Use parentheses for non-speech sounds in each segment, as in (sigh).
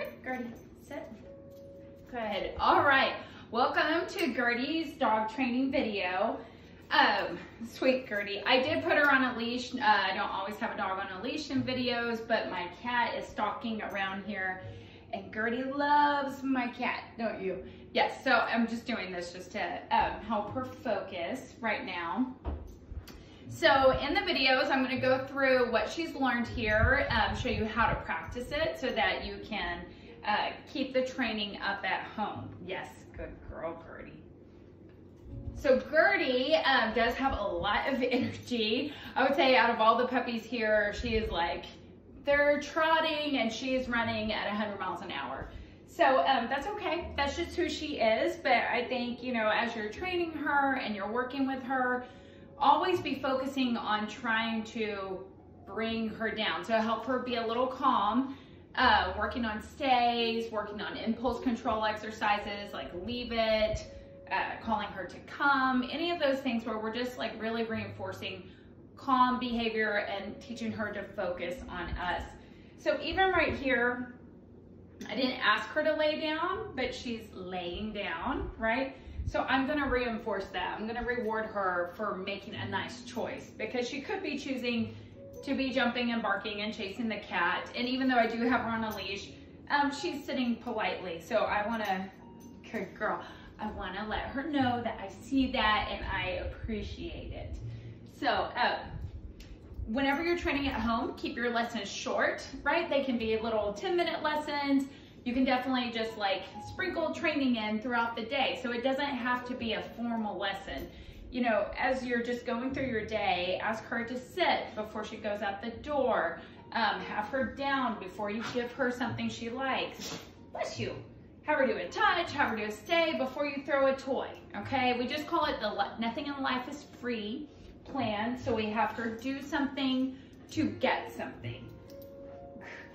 Good, Gertie, sit. Good, all right. Welcome to Gertie's dog training video. Um, sweet Gertie. I did put her on a leash. Uh, I don't always have a dog on a leash in videos, but my cat is stalking around here and Gertie loves my cat, don't you? Yes, so I'm just doing this just to um, help her focus right now. So in the videos, I'm gonna go through what she's learned here, um, show you how to practice it so that you can uh, keep the training up at home. Yes, good girl, Gertie. So Gertie um, does have a lot of (laughs) energy. I would say out of all the puppies here, she is like, they're trotting and she is running at 100 miles an hour. So um, that's okay. That's just who she is. But I think, you know, as you're training her and you're working with her, always be focusing on trying to bring her down. So help her be a little calm, uh, working on stays, working on impulse control exercises like leave it, uh, calling her to come, any of those things where we're just like really reinforcing calm behavior and teaching her to focus on us. So even right here, I didn't ask her to lay down, but she's laying down, right? So I'm gonna reinforce that. I'm gonna reward her for making a nice choice because she could be choosing to be jumping and barking and chasing the cat. And even though I do have her on a leash, um, she's sitting politely. So I wanna, good girl, I wanna let her know that I see that and I appreciate it. So uh, whenever you're training at home, keep your lessons short, right? They can be little 10 minute lessons. You can definitely just like sprinkle training in throughout the day. So it doesn't have to be a formal lesson. You know, as you're just going through your day, ask her to sit before she goes out the door. Um, have her down before you give her something she likes. Bless you. Have her do a touch, have her do a stay before you throw a toy, okay? We just call it the nothing in life is free plan. So we have her do something to get something.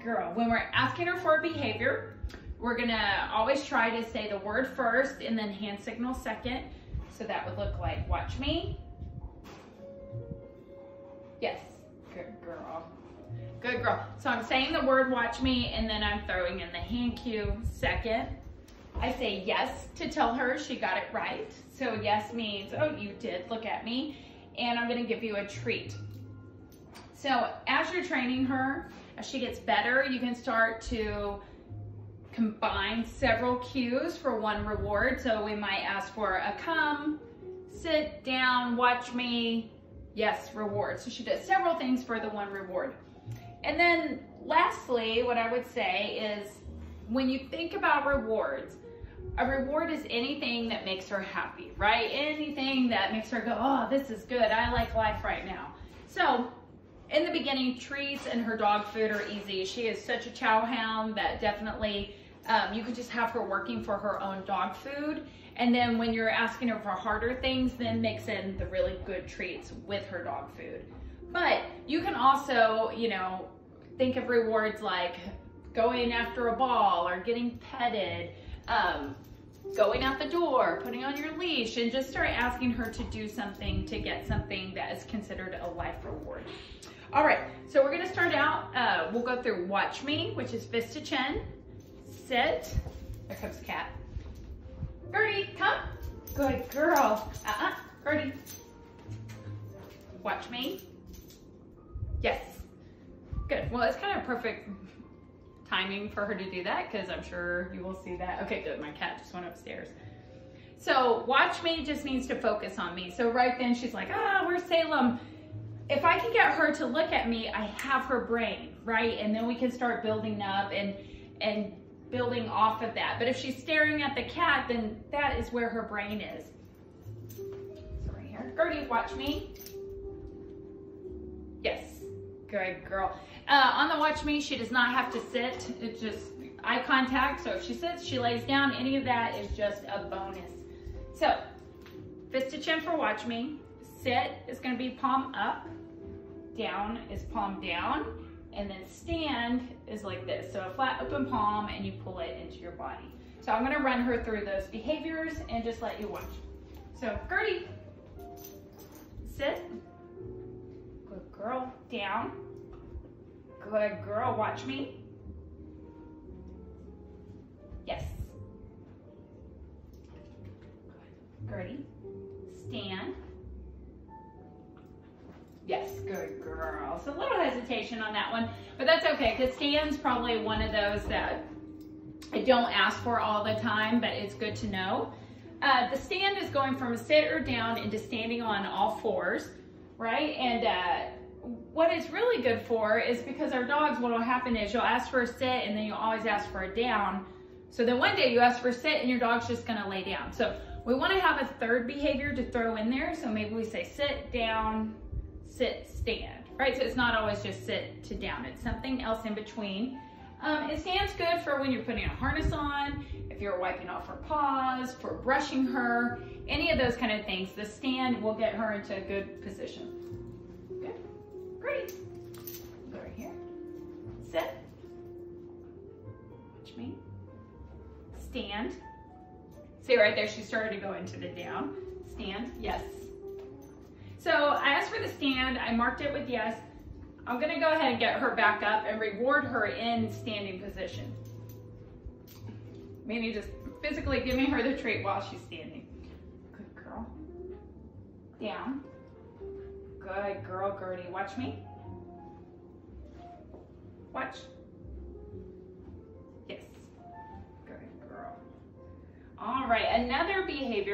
Girl, when we're asking her for a behavior, we're gonna always try to say the word first and then hand signal second. So that would look like, watch me. Yes, good girl. Good girl. So I'm saying the word watch me and then I'm throwing in the hand cue second. I say yes to tell her she got it right. So yes means, oh, you did look at me and I'm gonna give you a treat. So as you're training her, as she gets better, you can start to combine several cues for one reward. So we might ask for a come, sit down, watch me, yes, reward. So she does several things for the one reward. And then lastly, what I would say is when you think about rewards, a reward is anything that makes her happy, right? Anything that makes her go, oh, this is good. I like life right now. So in the beginning, treats and her dog food are easy. She is such a chow hound that definitely um, you could just have her working for her own dog food. And then when you're asking her for harder things, then mix in the really good treats with her dog food. But you can also, you know, think of rewards like going after a ball or getting petted, um, going out the door, putting on your leash, and just start asking her to do something to get something that is considered a life reward. All right, so we're gonna start out, uh, we'll go through Watch Me, which is fist to chin, sit, there comes cat. Gertie, come. Good girl. Uh-uh, Gertie. Watch me. Yes. Good, well, it's kind of perfect timing for her to do that because I'm sure you will see that. Okay, good, my cat just went upstairs. So watch me just means to focus on me. So right then she's like, ah, where's Salem? If I can get her to look at me, I have her brain, right? And then we can start building up and, and building off of that. But if she's staring at the cat, then that is where her brain is. So right here, Gertie, watch me. Yes, good girl. Uh, on the watch me, she does not have to sit. It's just eye contact. So if she sits, she lays down, any of that is just a bonus. So fist to chin for watch me. Sit is gonna be palm up. Down is palm down. And then stand is like this. So a flat open palm and you pull it into your body. So I'm gonna run her through those behaviors and just let you watch. So Gertie, sit, good girl, down, Good girl, watch me. Yes. Good. Gertie, stand. Yes, good girl. So a little hesitation on that one, but that's okay because stand's probably one of those that I don't ask for all the time, but it's good to know. Uh, the stand is going from a sit or down into standing on all fours, right? And uh, what it's really good for is because our dogs, what will happen is you'll ask for a sit and then you'll always ask for a down. So then one day you ask for a sit and your dog's just gonna lay down. So we wanna have a third behavior to throw in there. So maybe we say sit, down, sit, stand, right? So it's not always just sit to down. It's something else in between. Um, it stands good for when you're putting a harness on, if you're wiping off her paws, for brushing her, any of those kind of things. The stand will get her into a good position. Great. Go right here, sit, watch me, stand. See right there, she started to go into the down. Stand, yes, so I asked for the stand, I marked it with yes. I'm gonna go ahead and get her back up and reward her in standing position. Maybe just physically giving her the treat while she's standing. Good girl. Down. Good girl, Gertie. Watch me. Watch. Yes. Good girl. All right, another behavior